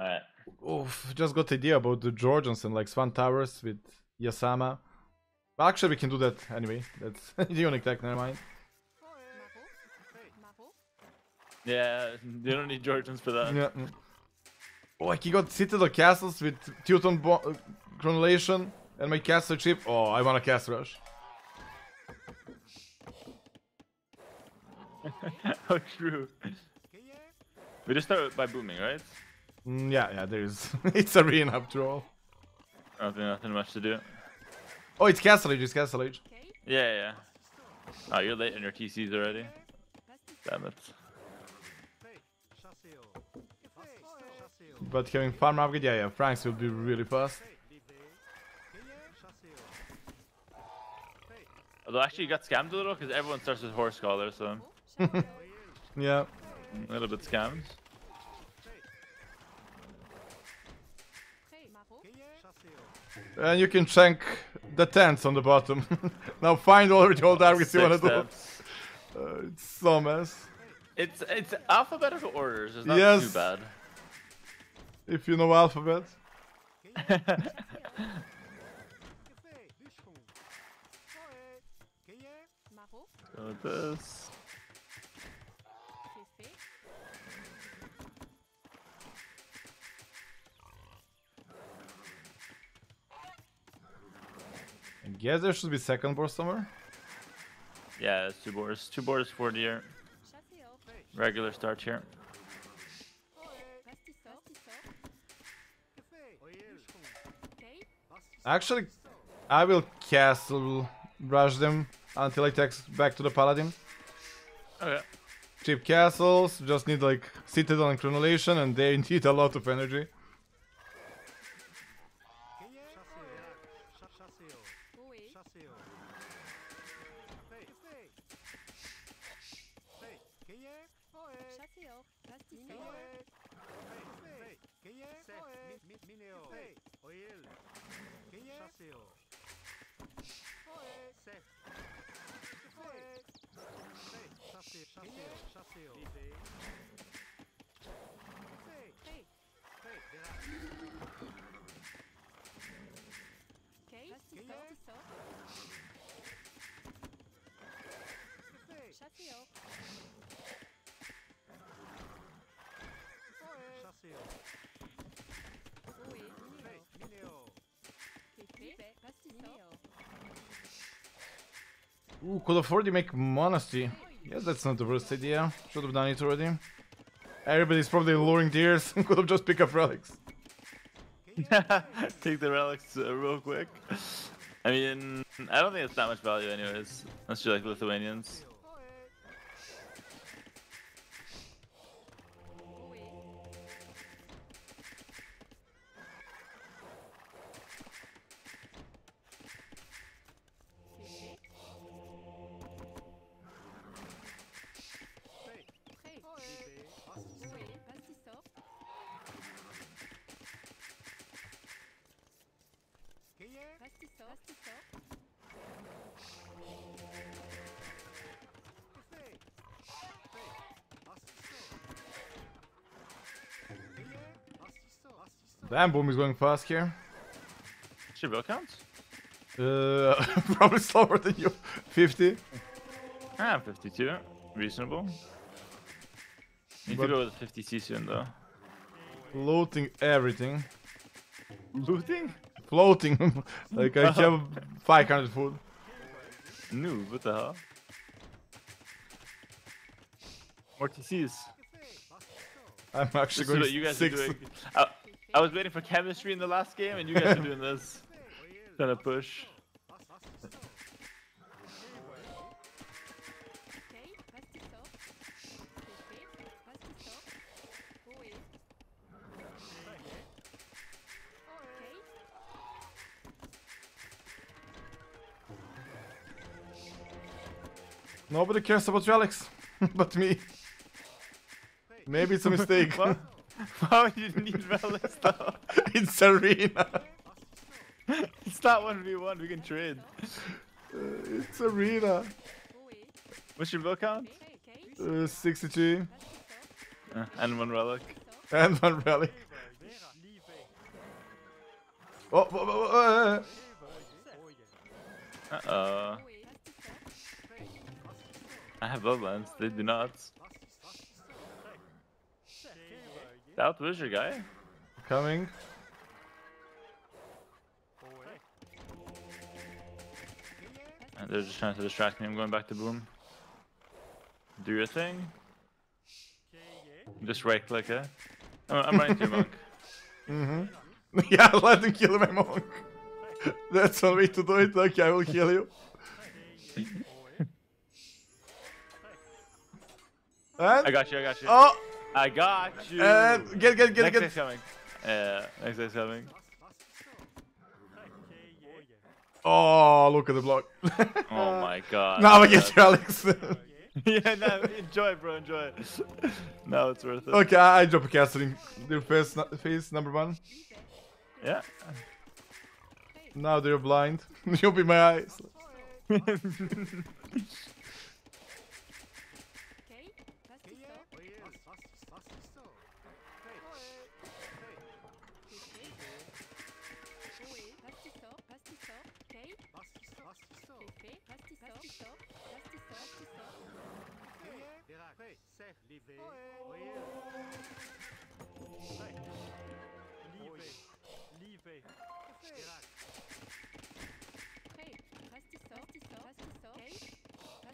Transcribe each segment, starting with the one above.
Alright. Oof, just got the idea about the Georgians and like Svan Towers with Yasama. Well, actually, we can do that anyway. That's the unique tech, never mind. Yeah, you don't need Georgians for that. Yeah. Oh, like he got Citadel castles with Teuton bo- uh, and my castle chip. Oh, I want a castle rush. oh, true. We just start by booming, right? Mm, yeah, yeah, there's. it's a arena after all. Nothing, nothing much to do. Oh, it's castle age, it's castle age. Yeah, yeah. yeah. Oh, you're late in your TCs already. Damn it. But having farm upgrade, yeah, yeah, Franks will be really fast. Although actually you got scammed a little because everyone starts with horse collar, so Yeah. a little bit scammed. And you can check the tents on the bottom. now find already all the targets you wanna Six do. Uh, it's so mess. It's it's alphabetical orders. It's not Yes. too bad. If you know alphabet. This. Guess there should be second board somewhere. Yeah, it's two boards. Two boards for the year. Regular start here. Actually, I will castle rush them until I text back to the paladin. Okay. Cheap castles, just need like citadel and crenellation, and they need a lot of energy. Mileo, oil, saseo, oe, se, oe, se, saseo, saseo, saseo, Ooh, could afford to make monastery. Yes, that's not the worst idea. Should have done it already. Everybody's probably luring deers. could have just picked up relics. Take the relics uh, real quick. I mean, I don't think it's that much value anyways. Unless you're like Lithuanians. Damn, boom is going fast here. Should bill counts? Uh, probably slower than you. 50. Ah, 52. Reasonable. Need But- to go with 50c soon though. Floating everything. Looting? Floating. like I have 500 food. Noob, what the hell? More TCs. I'm actually So going that you guys six. are doing. I, I was waiting for chemistry in the last game, and you guys are doing this. Trying to push. Nobody cares about relics, but me. Maybe it's a mistake. Why you need relics though? it's Serena. It's not 1v1, we can trade. Uh, it's arena. What's your bill count? Uh, 63 Uh, and one relic. and one relic. Oh, oh, oh, oh, oh, Uh-oh. I have bloodlines. They do not. South, your guy? coming. Uh, They're just trying to distract me. I'm going back to boom. Do your thing. Just right click it. I'm, I'm running to your monk. Mm-hmm. yeah, let him kill my monk. That's one way to do it. Okay, I will kill you. And, I got you, I got you. oh, I got you. and get, get, get, next get. guy's coming. Yeah, next guy's coming. Oh, look at the block. Oh my god. now I get you, Alex. yeah, no, enjoy, bro, enjoy. Now it's worth it. okay, I, I drop a casting. their face, nu- face number one. Yeah. Now they're blind. You'll be my eyes.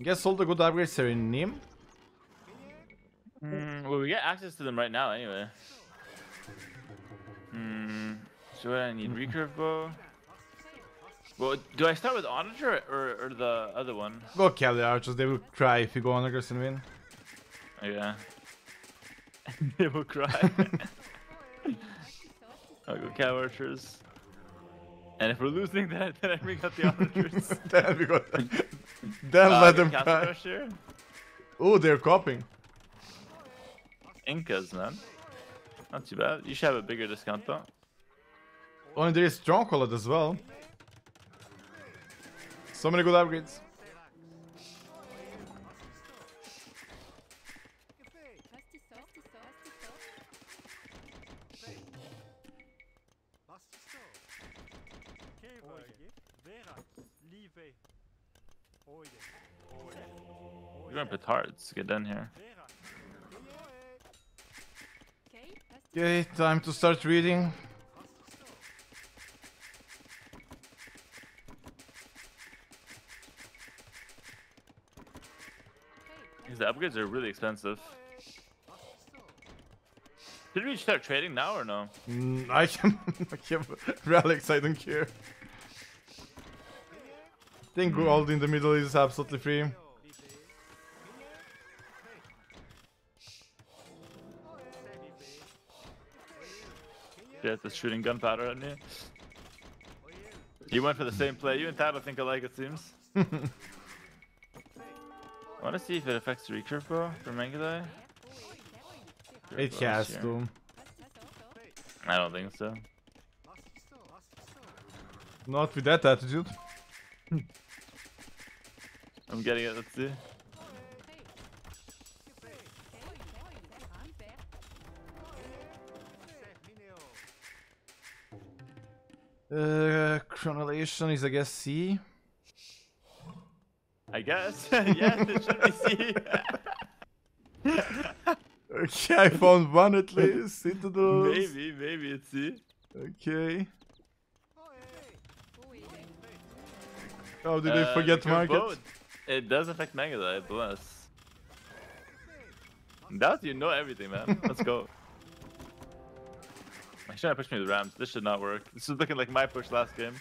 Guess all the good upgrades are in Nim. Mm, well, we get access to them right now anyway. Hmm. So what I need recurve bow. Well, do I start with Onager or, or the other one? Go kill the archers, they will cry if you go on Aggress and win. Yeah. they will cry. I'll go cow archers. And if we're losing that, then I bring out the archers. then we got Then Uh, let them Castle cry. Oh, they're copying. Incas, man. Not too bad. You should have a bigger discount though. Oh, and there is Stronghold as well. So many good upgrades. We're going petards to get done here. Okay, time to start reading. These upgrades are really expensive. Did we start trading now or no? Mm, I can, I can Relics, I don't care. I think hmm. gold in the middle is absolutely free. Shit, that's shooting gunpowder at me. You went for the same play. You and Tad think alike, it seems. I want to see if it affects recurve bro for Mangudai. It has to. I don't think so. Not with that attitude. I'm getting it. Let's see. Uh, crenellation is I guess C. I guess. yes, it should be C. Okay, I found one at least. Into those. maybe, maybe it's C. Okay. How did I Uh, forget recurve market? bow, It does affect Mangudai, bless. That you know everything, man. Let's go. I should have pushed me with Rams. This should not work. This is looking like my push last game.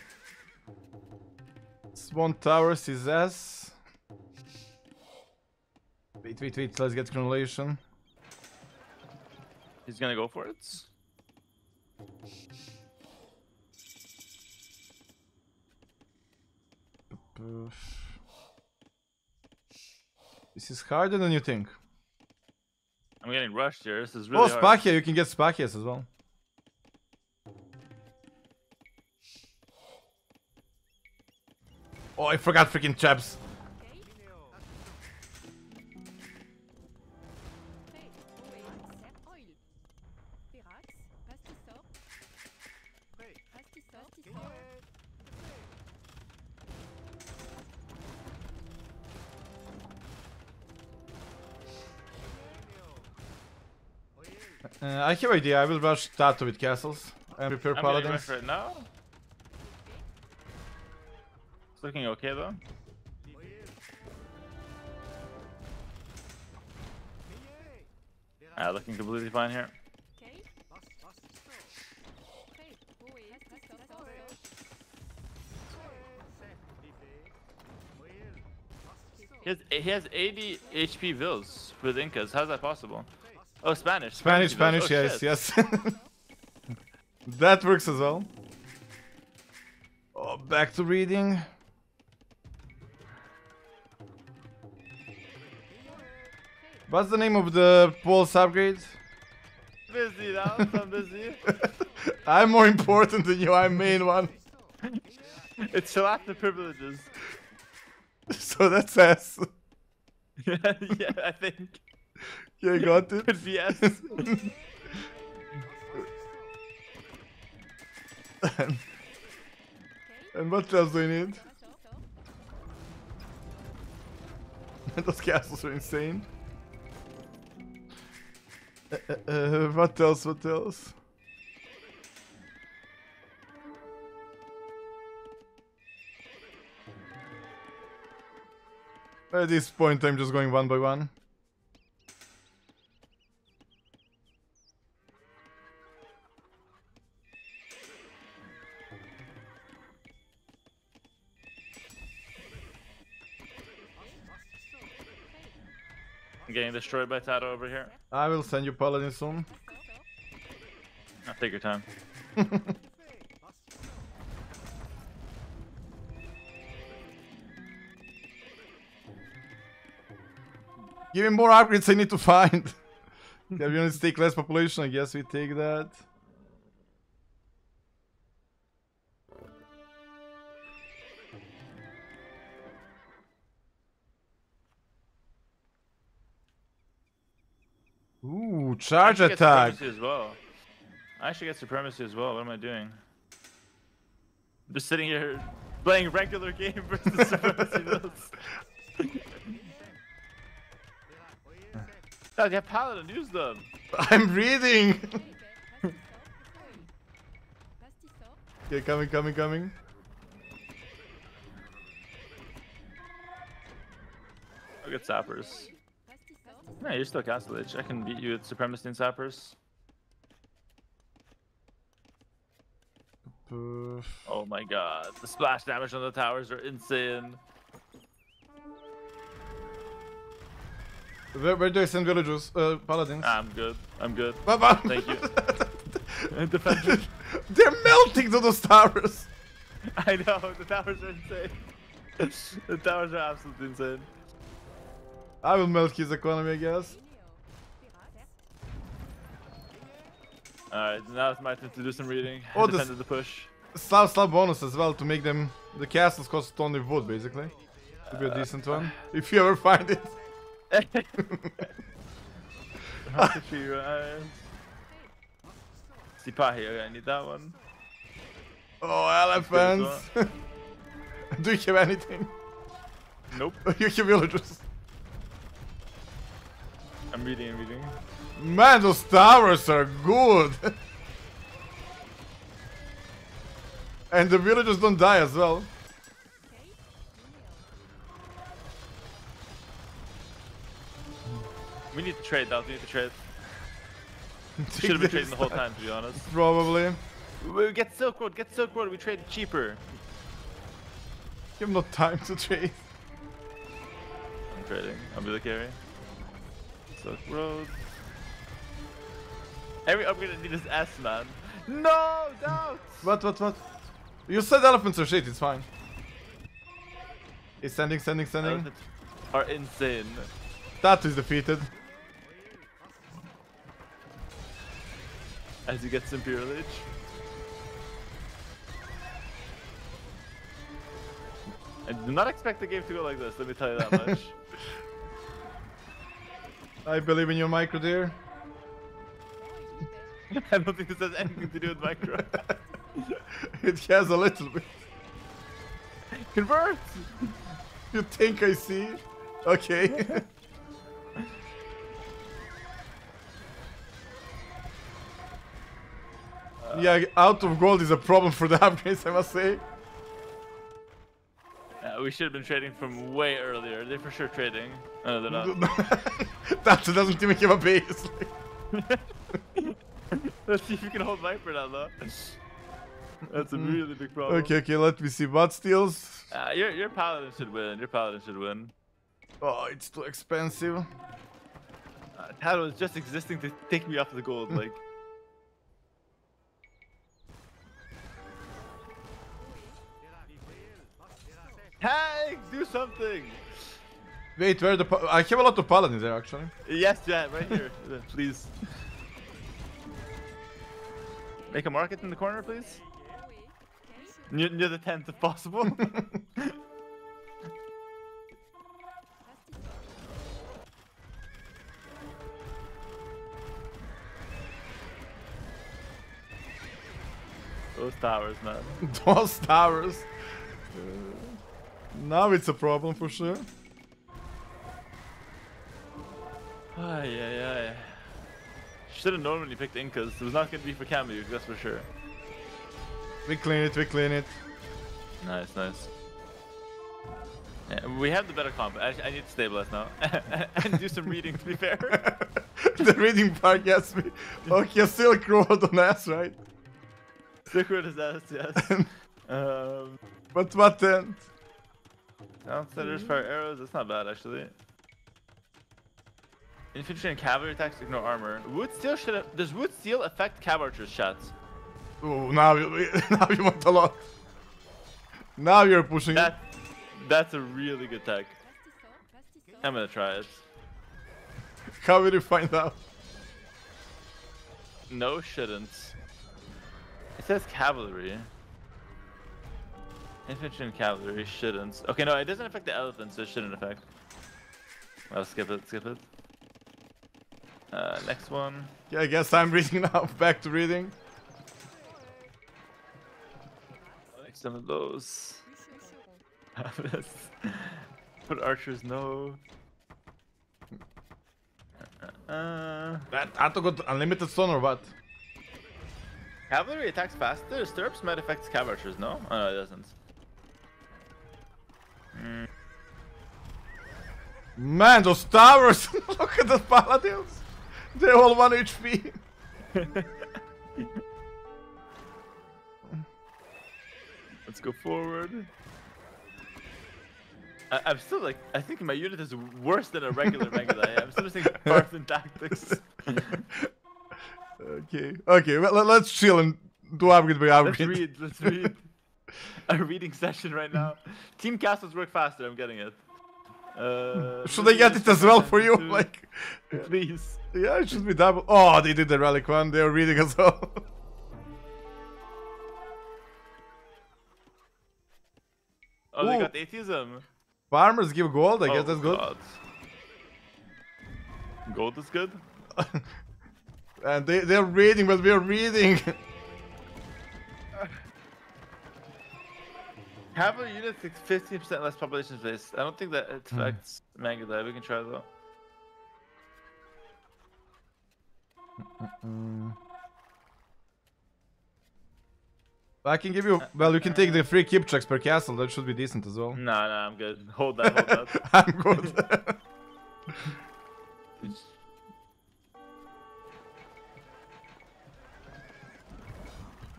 Svan Towers is S. Wait, wait, wait. Let's get crenellation. He's gonna go for it. This is harder than you think. I'm getting rushed here. This is oh, really oh, hard. You can get Spakias as well. Oh, I forgot freaking traps. I have idea. I will rush Tatoh with castles and prepare I'm paladins. it now. It's looking okay though. Ah, looking completely fine here. He has, he has 80 HP vills with Incas. How's that possible? Oh, Spanish. Spanish, vills. Spanish, Oh, yes, yes. that works as well. Oh, back to reading. What's the name of the pulse upgrade? Busy now. I'm busy. I'm more important than you. I'm main one. it's Szlachta privileges. So that's S. yeah, yeah, I think. You got it. Yes. and what else do we need? Those castles are insane. Uh, uh, uh, what else? What else? At this point, I'm just going one by one. I'm getting destroyed by Tatoh over here. I will send you paladin soon. I'll take your time. Give me more upgrades I need to find. Have units take less population? I guess we take that. Charge I should get attack. supremacy as well. I should get supremacy as well. What am I doing? I'm just sitting here playing regular game versus supremacy builds. Dog, you have paladin. Use them. I'm reading. okay, coming, coming, coming. I'll get sappers. No, you're still castle age. I can beat you with supremacy and sappers. Oh my god, the splash damage on the towers are insane. where, where do I send villagers? Uh, paladins. I'm good. I'm good. Bye bye. Thank you. Defender. They're melting to those towers. I know, the towers are insane. the towers are absolutely insane. I will melt his economy, I guess. Uh, Alright, now it's my turn to do some reading. Oh, this- the push. Slab slab bonus as well to make them the castles cost only wood basically. To be a uh, decent one. If you ever find it. How to shoot your uh, eyes. Sipahi, I need that one. Oh elephants! Do you have anything? Nope. you have villagers. I'm reading and reading. Man, those towers are good! and the villagers don't die as well. We need to trade, Dal. We need to trade. Should have been trading the whole time, to be honest. Probably. We get Silk Road, get Silk Road, we trade cheaper. You have no time to trade. I'm trading. I'll be the carry. Silk Road. Every upgrade I need is S, man. No, doubt! What, what, what? You said elephants are shit, it's fine. It's sending, sending, sending. Are insane. That is defeated. As he gets Imperial Age. I do not expect the game to go like this, let me tell you that much. I believe in your micro dear. I don't think this has anything to do with micro. it has a little bit. Convert! You think I see? Okay. Yeah, out of gold is a problem for the upgrades, I must say. We should have been trading from way earlier. They're for sure trading. No, they're not. that doesn't even give a base. Let's see if you can hold Viper now, though. That's a really big problem. okay, okay, let me see. What steals? Uh, your your paladin should win. Your paladin should win. Oh, it's too expensive. Uh, Tatoh is just existing to take me off the gold. Like, Tag, do something. Wait, where the pa- I have a lot of paladins there actually. Yes, yeah, right here, please. Make a market in the corner, please. Near, near the tent, if possible. Those towers, man. Those towers. Uh, now it's a problem for sure. Ay, ay, ay. Should have known when you picked Incas. It was not going to be for Camu, that's for sure. We clean it, we clean it. Nice, nice. Yeah, we have the better comp. I, I need to stabilize now. and do some reading, to be fair. the reading part gets me. Okay, Silk Road on S, right? Secret is that, yes. um, But what then? Outsiders fire hmm? arrows, that's not bad, actually. Infantry and cavalry attacks ignore armor. Wootz steel should have. Does Wootz steel affect cav archers' shots? Oh, now you, now you want a lot. Now you're pushing That, that's a really good tech. I'm gonna try it. it. How will you find out? No, shouldn't. It says cavalry. Infantry and cavalry shouldn't. Okay, no, it doesn't affect the elephants, so it shouldn't affect. I'll skip it, skip it. Uh, next one. Yeah, I guess I'm reading now. Back to reading. Like some of those. Put archers no. Uh, That Atto got unlimited stone or what? cavalry attacks faster. Stirrups might affect cav archers, no? Oh, no, it doesn't. Man, those towers! Look at the paladins! They're all 1 HP. Let's go forward. I, I'm still like, I think my unit is worse than a regular Mangudai. I'm still using Spartan tactics. Okay, okay, well, let- let's chill and do upgrade by Let's upgrade. read, let's read. A reading session right now. Team castles work faster, I'm getting it. Uh, Should I get it as well for you? two, Like, Please. yeah, it should be double. Oh, they did the relic one. They're reading as well. Oh, they got atheism. Farmers give gold. I oh, guess that's good. God. Gold is good. And they they're reading, but we're reading. Cavalry units 15% less population space. I don't think that it Hmm. affects Mangudai. We can try though. I can give you. Well, you can take the free keep checks per castle. That should be decent as well. No, no, I'm good. Hold that, hold that. I'm good.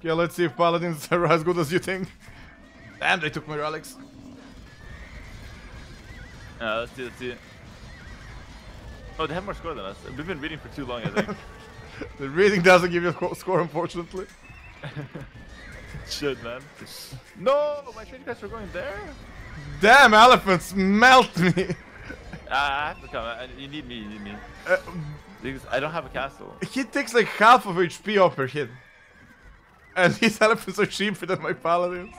yeah, let's see if paladins are as good as you think. And they took my relics. Uh, let's see, let's see. Oh, they have more score than us. We've been reading for too long, I think. The reading doesn't give you a score, unfortunately. Shit, man. No, my trade guys were going there. Damn, elephants melt me. Ah, I have to come. I, you need me, you need me. Uh, I don't have a castle. he takes like half of HP off per hit. And these elephants are cheaper than my paladins.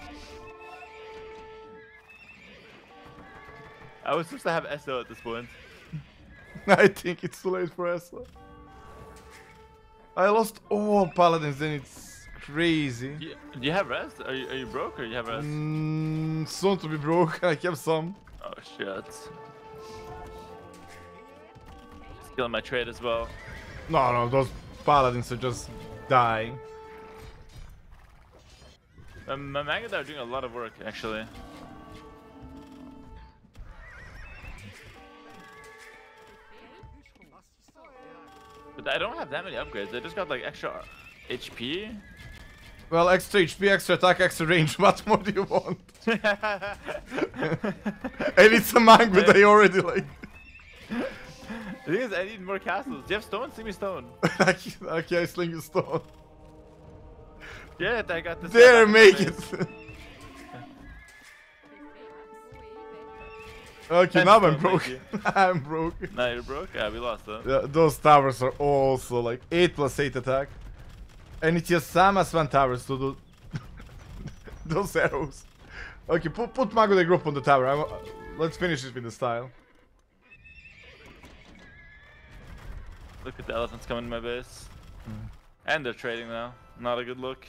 I was supposed to have SO at this point. I think it's too late for Esla. I lost all paladins, and it's crazy. You, do you have rest? Are you, are you broke or you have rest? Mm, soon to be broke. I have some. Oh shit. Killing my trade as well. No, no, those paladins are just dying. Um, my manga are doing a lot of work actually. But I don't have that many upgrades. I just got like extra HP. Well, extra HP, extra attack, extra range. What more do you want? and it's a manga but I already like. The thing is, I need more castles. Do you have stone? Send me stone. okay, I sling you stone. Yeah, I got this. There, make it. Okay, now I'm broke. I'm broke. Now you're broke? Yeah, we lost them. Yeah, those towers are also like 8 plus 8 attack. And it's just Sama Svan towers to do those arrows. Okay, put, put Mago the group on the tower. I'm, let's finish it with the style. Look at the elephants coming to my base. Hmm. And they're trading now. Not a good look.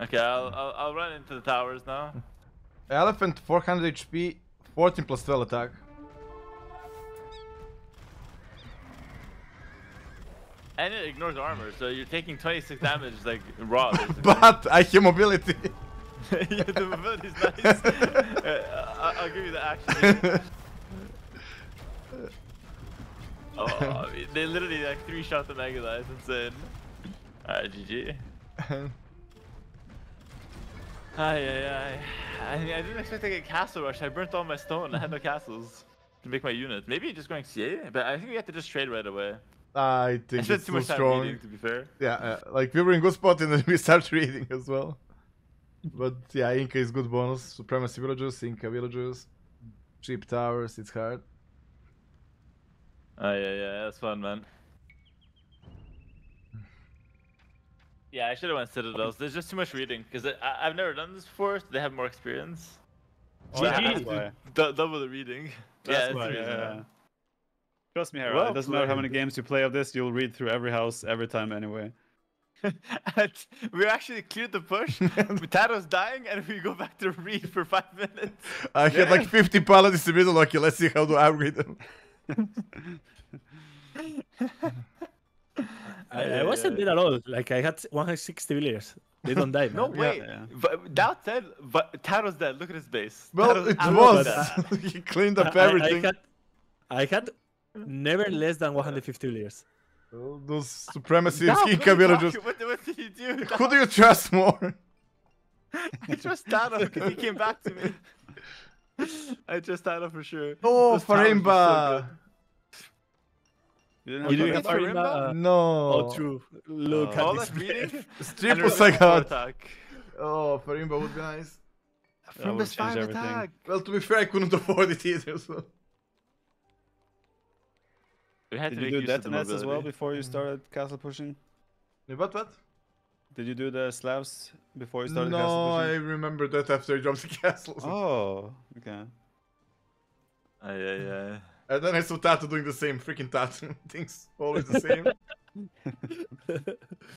Okay, I'll, I'll, I'll run into the towers now. Hmm. Elephant 400 HP, 14 plus 12 attack. And it ignores armor, so you're taking 26 damage like raw. But I have mobility. yeah, the mobility is nice. Uh, I'll give you the action. oh, I mean, they literally like three shot the Megalith. It's insane. Alright, GG. I, mean, I didn't expect to get castle rush. I burnt all my stone. I had no castles to make my unit. Maybe just going CA, but I think we have to just trade right away. I I think spent it's too strong. reading, to be fair. Yeah, uh, like we were in good spot and then we start reading as well. But yeah, Inca is good bonus. Supremacy villagers, Inca villagers, cheap towers, it's hard. Oh yeah, yeah, that's fun, man. Yeah, I should have went Citadels. There's just too much reading because I- I've never done this before. So they have more experience. Oh, yeah, that's why. double the reading. That's yeah, that's why, the reason, yeah, man. Trust me, Harold. Well it doesn't matter how many games you play of this, you'll read through every house every time anyway. We actually cleared the push. Tatoh's dying, and we go back to read for five minutes. I had like 50 paladins in the middle. Okay, let's see how to upgrade them. I, I uh, wasn't dead at all. Like I had 160 villagers. They don't die. No way. yeah. But Daut said, but Tatoh's dead. Look at his base. Well, Tatoh's it was. Uh, he cleaned up I- I- everything. I, had, I had never less than 150 villagers. Well, Those supremacy Daut, what Inca are you villagers. What, what did he do? Who do you trust more? I trust Tano because he came back to me. I trust Tano for sure. Oh, Those towers were Farimba! You didn't You have didn't have Farimba? Farimba? Uh, No. oh, true. Look. All at that this. reading. It's and triples a I four got. attack. Oh, Farimba would be nice. From would've five everything. attack. Well, to be fair, I couldn't afford it either, so. We had Did to you do use of the detonates as well before you started castle pushing? What, what? Did you do the slabs before you started castle pushing? No, I remember that after I jumped the castle. Oh, okay. Oh, yeah, yeah. And then I saw Tatoh doing the same freaking Tatoh things, always the same.